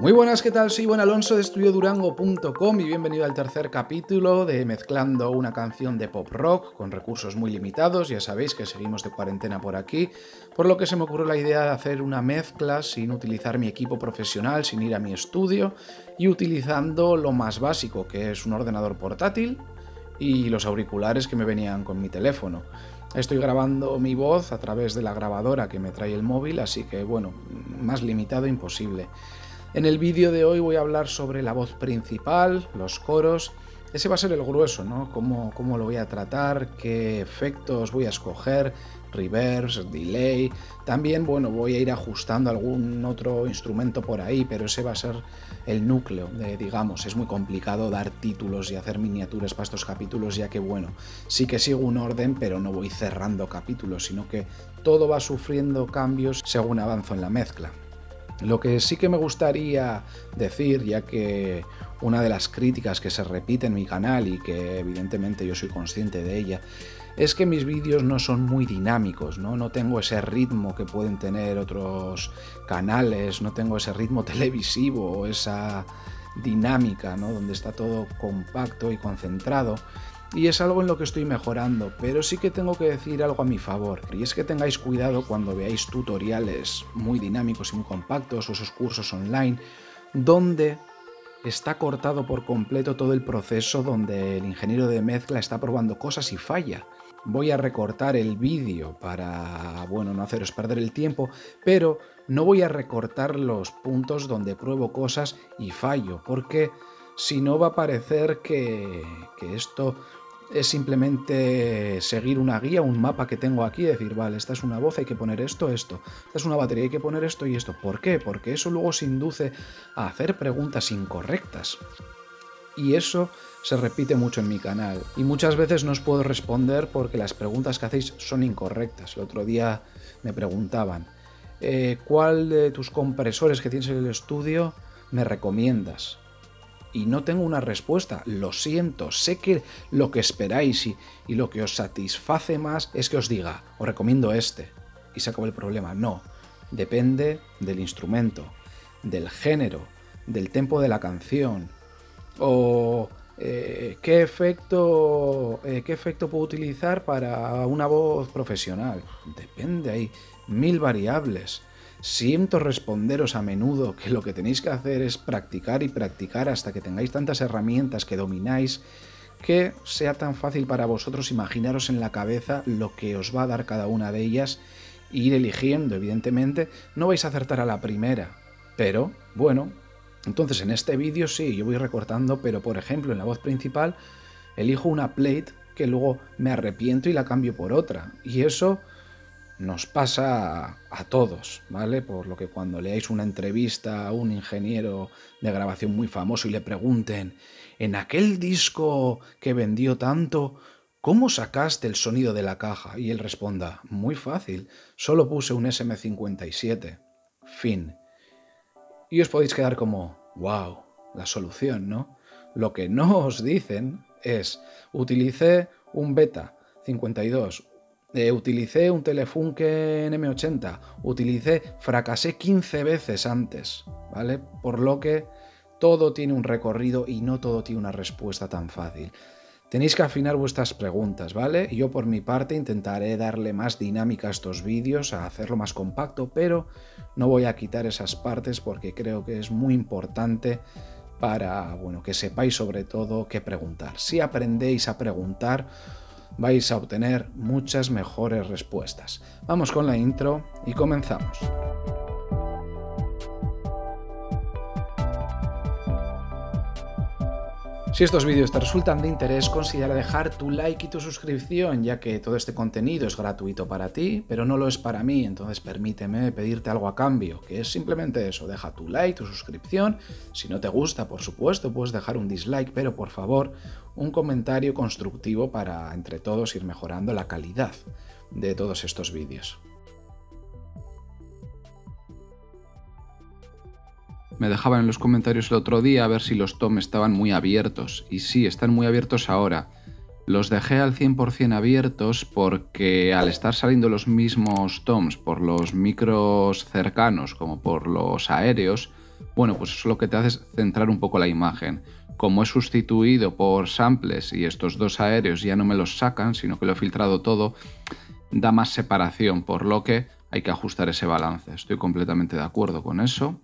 Muy buenas, ¿qué tal? Soy Buen Alonso de estudiodurango.com y bienvenido al tercer capítulo de Mezclando una canción de pop rock con recursos muy limitados. Ya sabéis que seguimos de cuarentena por aquí, por lo que se me ocurrió la idea de hacer una mezcla sin utilizar mi equipo profesional, sin ir a mi estudio y utilizando lo más básico, que es un ordenador portátil y los auriculares que me venían con mi teléfono. Estoy grabando mi voz a través de la grabadora que me trae el móvil, así que bueno, más limitado imposible. En el vídeo de hoy voy a hablar sobre la voz principal, los coros. Ese va a ser el grueso, ¿no? Cómo, cómo lo voy a tratar, qué efectos voy a escoger, reverse, delay. También, bueno, voy a ir ajustando algún otro instrumento por ahí, pero ese va a ser el núcleo, digamos. Es muy complicado dar títulos y hacer miniaturas para estos capítulos, ya que, bueno, sí que sigo un orden, pero no voy cerrando capítulos, sino que todo va sufriendo cambios según avanzo en la mezcla. Lo que sí que me gustaría decir, ya que una de las críticas que se repite en mi canal y que evidentemente yo soy consciente de ella, es que mis vídeos no son muy dinámicos, ¿no? No tengo ese ritmo que pueden tener otros canales, no tengo ese ritmo televisivo o esa dinámica, ¿no? Donde está todo compacto y concentrado y es algo en lo que estoy mejorando, pero sí que tengo que decir algo a mi favor, y es que tengáis cuidado cuando veáis tutoriales muy dinámicos y muy compactos o esos cursos online donde está cortado por completo todo el proceso donde el ingeniero de mezcla está probando cosas y falla. Voy a recortar el vídeo para, bueno, no haceros perder el tiempo, pero no voy a recortar los puntos donde pruebo cosas y fallo, porque si no va a parecer que, que esto es simplemente seguir una guía, un mapa que tengo aquí, decir, vale, esta es una voz, hay que poner esto, esto, esta es una batería, hay que poner esto y esto. ¿Por qué? Porque eso luego se induce a hacer preguntas incorrectas. Y eso se repite mucho en mi canal. Y muchas veces no os puedo responder porque las preguntas que hacéis son incorrectas. El otro día me preguntaban, eh, ¿cuál de tus compresores que tienes en el estudio me recomiendas? Y no tengo una respuesta. Lo siento, sé que lo que esperáis y, lo que os satisface más es que os diga, os recomiendo este y se acabó el problema. No, depende del instrumento, del género, del tempo de la canción o eh, qué efecto eh, qué efecto puedo utilizar para una voz profesional. Depende, hay mil variables. Siento responderos a menudo que lo que tenéis que hacer es practicar y practicar hasta que tengáis tantas herramientas que domináis que sea tan fácil para vosotros imaginaros en la cabeza lo que os va a dar cada una de ellas e ir eligiendo, evidentemente. No vais a acertar a la primera, pero bueno, entonces en este vídeo sí, yo voy recortando, pero por ejemplo en la voz principal elijo una plate que luego me arrepiento y la cambio por otra. Y eso nos pasa a todos, ¿vale? Por lo que cuando leáis una entrevista a un ingeniero de grabación muy famoso y le pregunten, en aquel disco que vendió tanto, ¿cómo sacaste el sonido de la caja? Y él responda, muy fácil, solo puse un SM57. Fin. Y os podéis quedar como, wow, la solución, ¿no? Lo que no os dicen es, utilicé un beta 52, eh, utilicé un Telefunken M80, utilicé, fracasé 15 veces antes, ¿vale? Por lo que todo tiene un recorrido y no todo tiene una respuesta tan fácil. Tenéis que afinar vuestras preguntas, ¿vale? Yo por mi parte intentaré darle más dinámica a estos vídeos, a hacerlo más compacto, pero no voy a quitar esas partes porque creo que es muy importante para, bueno, que sepáis sobre todo qué preguntar. Si aprendéis a preguntar, vais a obtener muchas mejores respuestas. Vamos con la intro y comenzamos. Si estos vídeos te resultan de interés, considera dejar tu like y tu suscripción, ya que todo este contenido es gratuito para ti, pero no lo es para mí, entonces permíteme pedirte algo a cambio, que es simplemente eso, deja tu like, tu suscripción, si no te gusta, por supuesto, puedes dejar un dislike, pero por favor, un comentario constructivo para entre todos ir mejorando la calidad de todos estos vídeos. Me dejaban en los comentarios el otro día a ver si los toms estaban muy abiertos. Y sí, están muy abiertos ahora. Los dejé al 100% abiertos porque al estar saliendo los mismos toms por los micros cercanos como por los aéreos, Bueno, pues eso lo que te hace es centrar un poco la imagen. Como he sustituido por samples y estos dos aéreos ya no me los sacan, sino que lo he filtrado todo, da más separación, por lo que hay que ajustar ese balance. Estoy completamente de acuerdo con eso.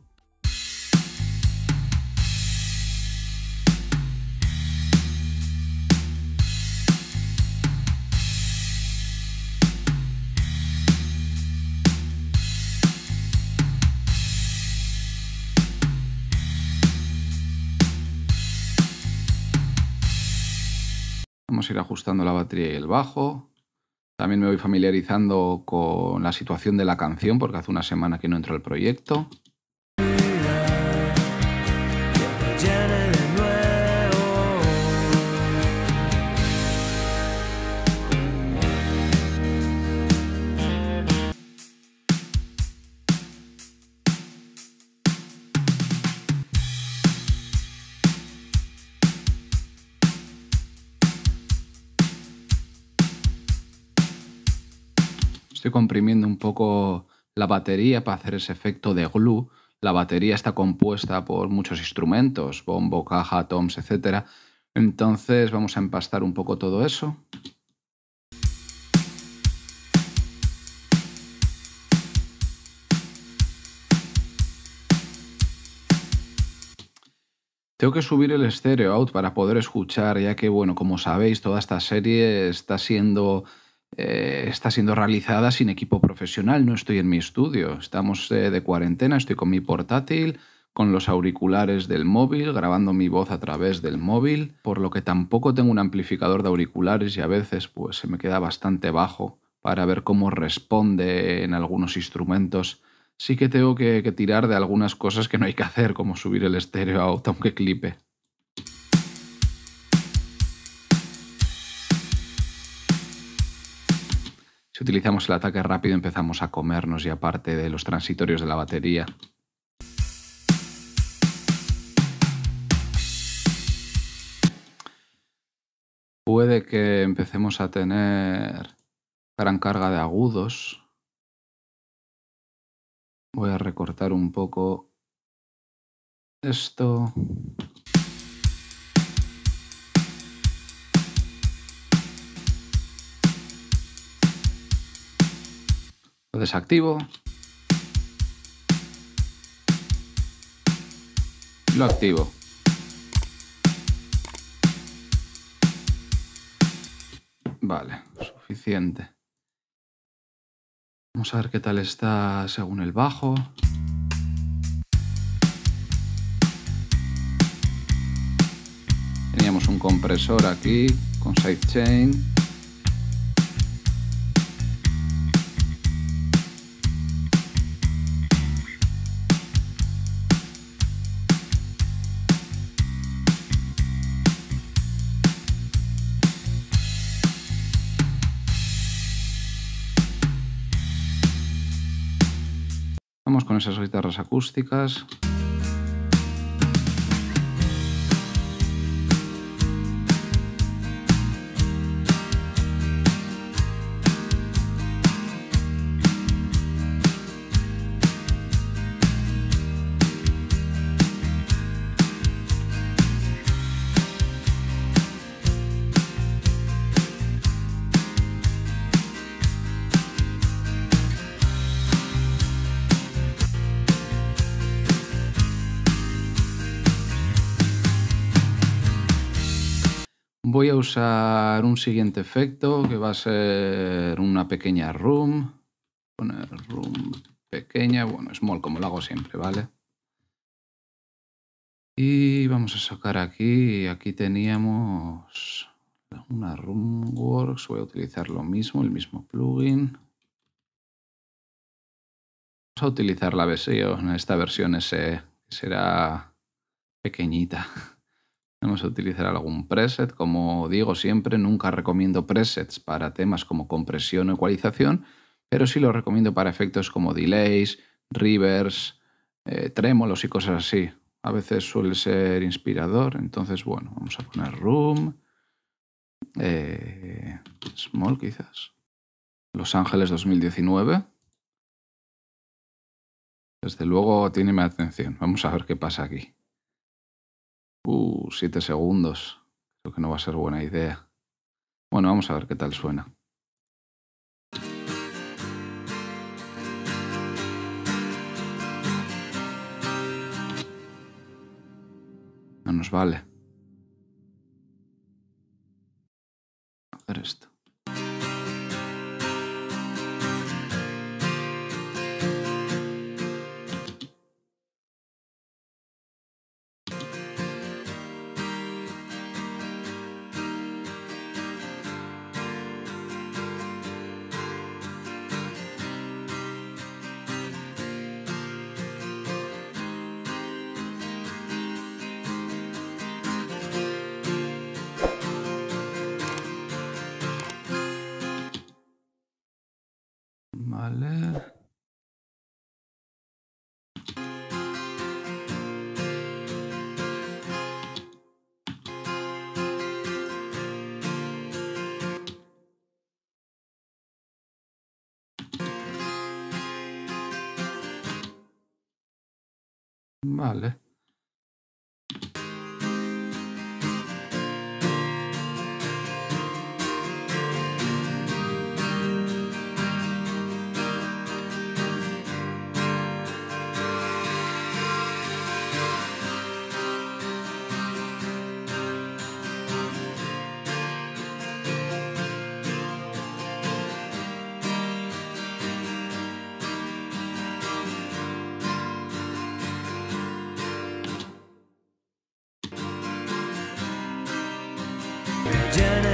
Ajustando la batería y el bajo. También me voy familiarizando con la situación de la canción porque hace una semana que no entro al proyecto. Estoy comprimiendo un poco la batería para hacer ese efecto de glue. La batería está compuesta por muchos instrumentos, bombo, caja, toms, etc. Entonces vamos a empastar un poco todo eso. Tengo que subir el stereo out para poder escuchar, ya que, bueno, como sabéis, toda esta serie está siendo eh, está siendo realizada sin equipo profesional, no estoy en mi estudio, estamos eh, de cuarentena, estoy con mi portátil, con los auriculares del móvil, grabando mi voz a través del móvil, por lo que tampoco tengo un amplificador de auriculares y a veces pues se me queda bastante bajo para ver cómo responde en algunos instrumentos. Sí que tengo que, que tirar de algunas cosas que no hay que hacer, como subir el estéreo out aunque clipe. Si utilizamos el ataque rápido empezamos a comernos ya parte de los transitorios de la batería. Puede que empecemos a tener gran carga de agudos. Voy a recortar un poco esto. Lo desactivo. Lo activo. Vale, suficiente. Vamos a ver qué tal está según el bajo. Teníamos un compresor aquí con sidechain. Con esas guitarras acústicas. Voy a usar un siguiente efecto que va a ser una pequeña room. Poner room pequeña, bueno, small como lo hago siempre, ¿vale? Y vamos a sacar aquí, aquí teníamos una Roomworks, voy a utilizar lo mismo, el mismo plugin. Vamos a utilizar la versión, esta versión S, que será pequeñita. Vamos a utilizar algún preset. Como digo siempre, nunca recomiendo presets para temas como compresión o ecualización, pero sí lo recomiendo para efectos como delays, reverbs, eh, trémolos y cosas así. A veces suele ser inspirador, entonces bueno, vamos a poner room, eh, small quizás, Los Ángeles 2019. Desde luego tiene mi atención. Vamos a ver qué pasa aquí. Uh, siete segundos. Creo que no va a ser buena idea. Bueno, vamos a ver qué tal suena. No nos vale. A ver esto. Vale. Vale.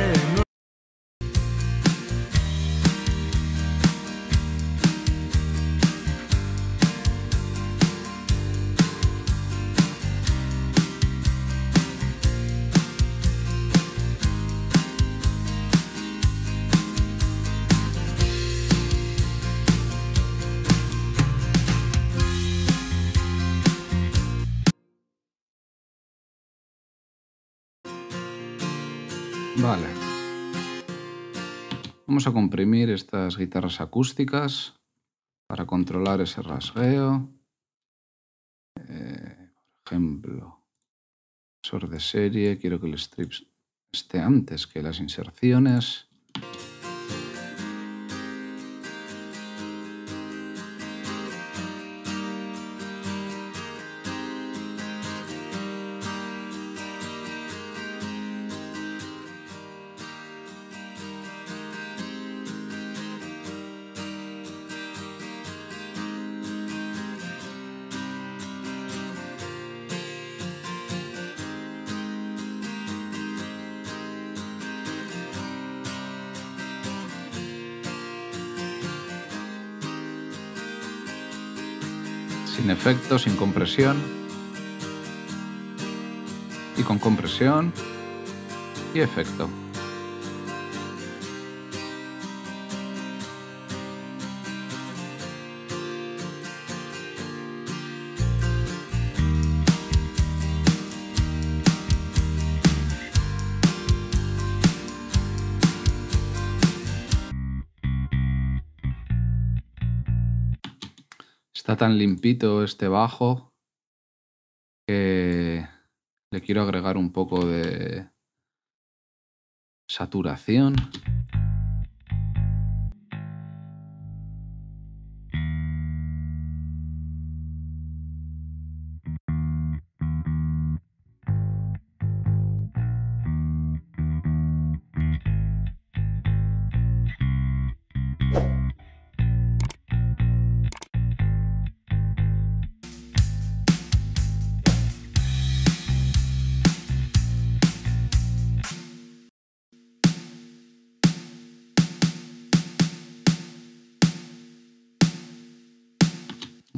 A comprimir estas guitarras acústicas para controlar ese rasgueo. Eh, por ejemplo, sor de serie, quiero que el strip esté antes que las inserciones. Efecto, sin compresión y con compresión y efecto. Tan limpito este bajo que le quiero agregar un poco de saturación.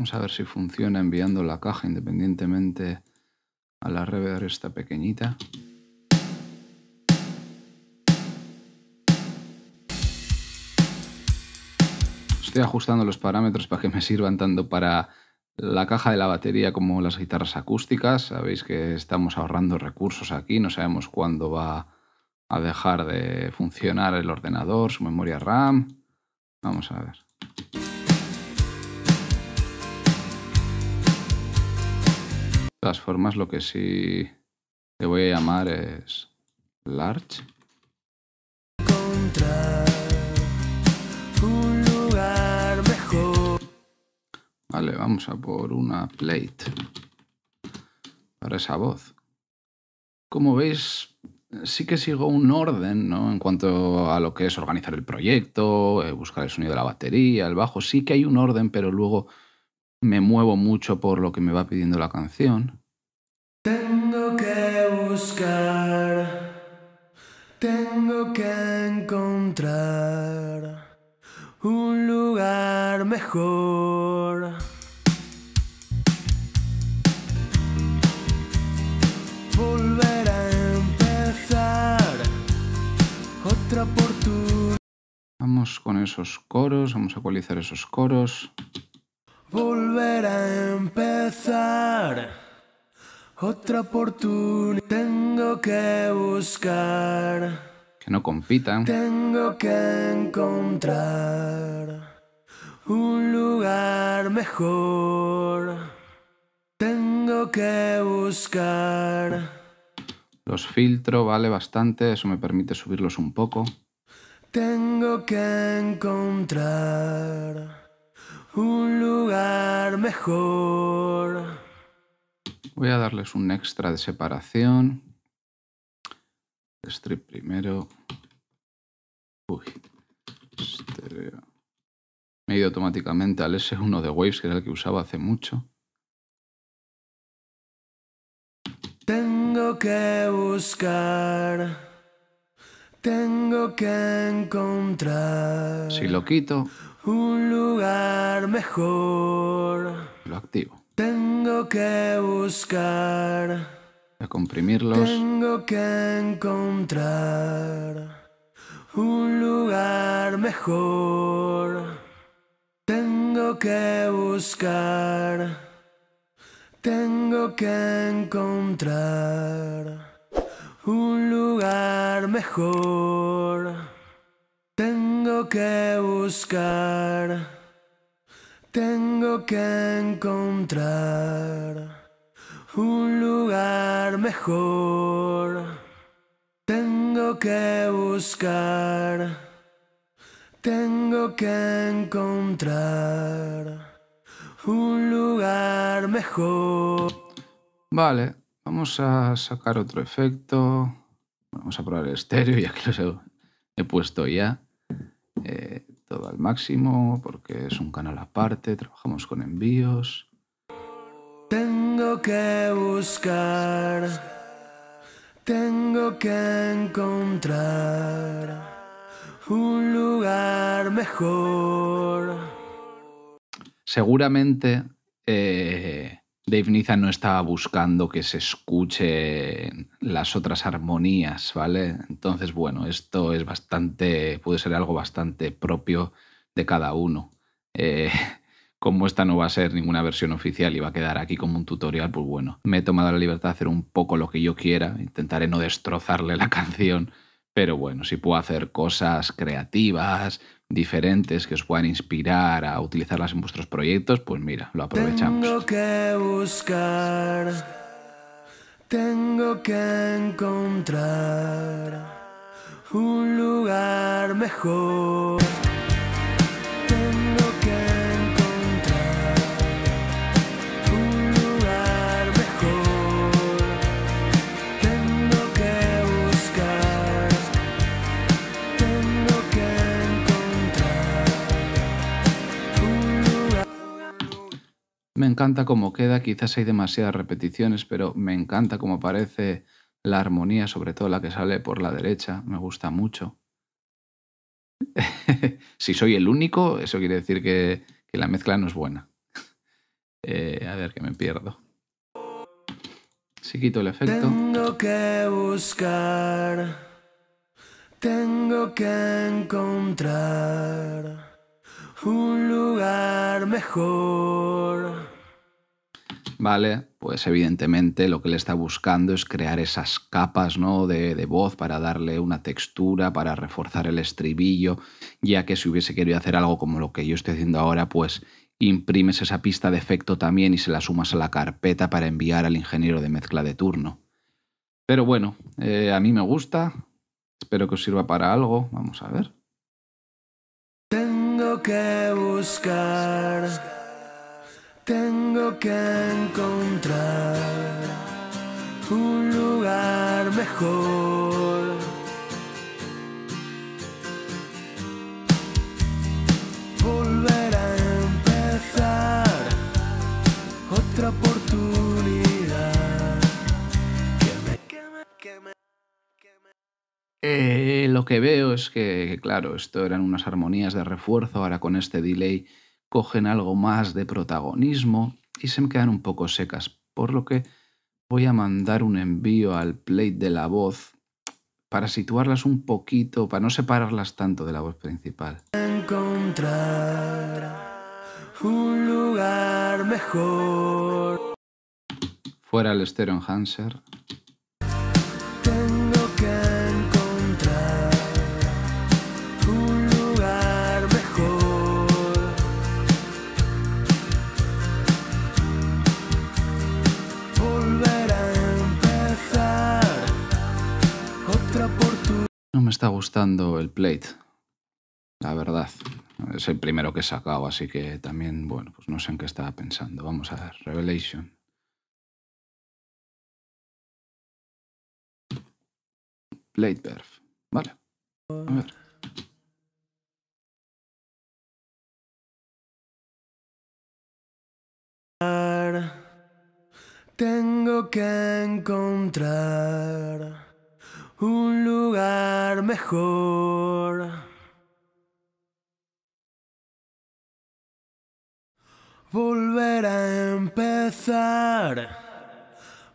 Vamos a ver si funciona enviando la caja independientemente a la reverb esta pequeñita. Estoy ajustando los parámetros para que me sirvan tanto para la caja de la batería como las guitarras acústicas. Sabéis que estamos ahorrando recursos aquí, no sabemos cuándo va a dejar de funcionar el ordenador, su memoria RAM. Vamos a ver. Todas formas, lo que sí le voy a llamar es large. un lugar mejor. Vale, vamos a por una plate para esa voz. Como veis, sí que sigo un orden, ¿no? En cuanto a lo que es organizar el proyecto, eh, buscar el sonido de la batería, el bajo, sí que hay un orden, pero luego me muevo mucho por lo que me va pidiendo la canción. Tengo que buscar, tengo que encontrar un lugar mejor. Volver a empezar otra oportunidad. Vamos con esos coros, vamos a ecualizar esos coros volver a empezar. Otra oportunidad tengo que buscar. Que no compitan. Tengo que encontrar un lugar mejor. Tengo que buscar. Los filtro, vale bastante, eso me permite subirlos un poco. Tengo que encontrar un lugar mejor. Voy a darles un extra de separación. Strip primero. Uy. Me he ido automáticamente al S1 de Waves, que era el que usaba hace mucho. Tengo que buscar. Tengo que encontrar. Si lo quito, un lugar mejor. Lo activo. Tengo que buscar. A comprimirlos. Tengo que encontrar un lugar mejor. Tengo que buscar. Tengo que encontrar un lugar mejor. Que buscar, tengo que encontrar un lugar mejor. Tengo que buscar, tengo que encontrar un lugar mejor. Vale, vamos a sacar otro efecto. Vamos a probar el estéreo ya que lo he puesto ya. Eh, todo al máximo porque es un canal aparte, trabajamos con envíos. Tengo que buscar, tengo que encontrar un lugar mejor. Seguramente eh, Dave Niza no estaba buscando que se escuche las otras armonías, ¿vale? Entonces, bueno, esto es bastante, puede ser algo bastante propio de cada uno. Eh, como esta no va a ser ninguna versión oficial y va a quedar aquí como un tutorial, pues bueno, me he tomado la libertad de hacer un poco lo que yo quiera, intentaré no destrozarle la canción, pero bueno, si puedo hacer cosas creativas, diferentes que os puedan inspirar a utilizarlas en vuestros proyectos, pues mira, lo aprovechamos. Tengo que buscar, tengo que encontrar un lugar mejor. Me encanta cómo queda, quizás hay demasiadas repeticiones, pero me encanta cómo parece la armonía, sobre todo la que sale por la derecha, me gusta mucho. si soy el único, eso quiere decir que, la mezcla no es buena. Eh, a ver que me pierdo. Si quito el efecto. Tengo que buscar, tengo que encontrar un lugar mejor. ¿Vale? Pues evidentemente lo que le está buscando es crear esas capas ¿no? de, de, voz para darle una textura, para reforzar el estribillo, ya que si hubiese querido hacer algo como lo que yo estoy haciendo ahora, pues imprimes esa pista de efecto también y se la sumas a la carpeta para enviar al ingeniero de mezcla de turno. Pero bueno, eh, a mí me gusta, espero que os sirva para algo, vamos a ver. Tengo que buscar, tengo que encontrar un lugar mejor. Volver a empezar otra oportunidad. Eh, lo que veo es que, claro, esto eran unas armonías de refuerzo, ahora con este delay cogen algo más de protagonismo y se me quedan un poco secas, por lo que voy a mandar un envío al plate de la voz para situarlas un poquito, para no separarlas tanto de la voz principal. Encontrar un lugar mejor. Fuera el stereo enhancer. Está gustando el plate, la verdad. Es el primero que he sacado, así que también, bueno, pues no sé en qué estaba pensando. Vamos a ver, Revelation. Plate Perf. Vale. A ver. Tengo que encontrar un lugar mejor. Volver a empezar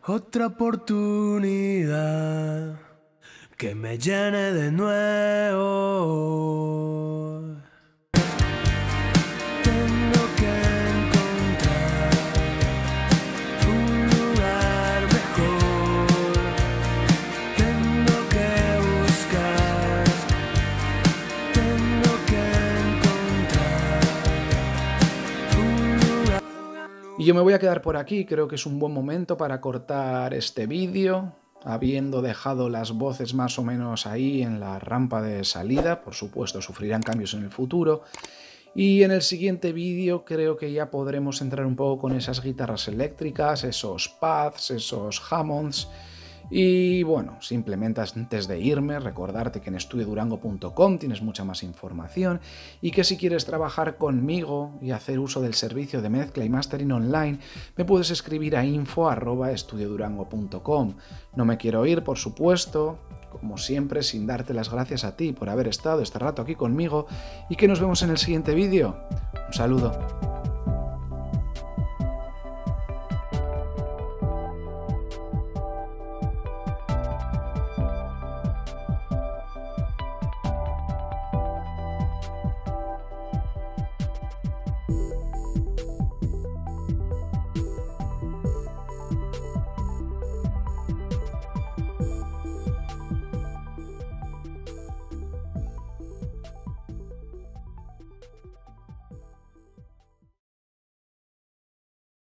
otra oportunidad que me llene de nuevo. Yo me voy a quedar por aquí, creo que es un buen momento para cortar este vídeo, habiendo dejado las voces más o menos ahí en la rampa de salida, por supuesto sufrirán cambios en el futuro, y en el siguiente vídeo creo que ya podremos entrar un poco con esas guitarras eléctricas, esos pads, esos Hammonds, y bueno, simplemente antes de irme, recordarte que en estudiodurango.com tienes mucha más información y que si quieres trabajar conmigo y hacer uso del servicio de mezcla y mastering online, me puedes escribir a info.estudiodurango.com. No me quiero ir, por supuesto, como siempre, sin darte las gracias a ti por haber estado este rato aquí conmigo y que nos vemos en el siguiente vídeo. Un saludo.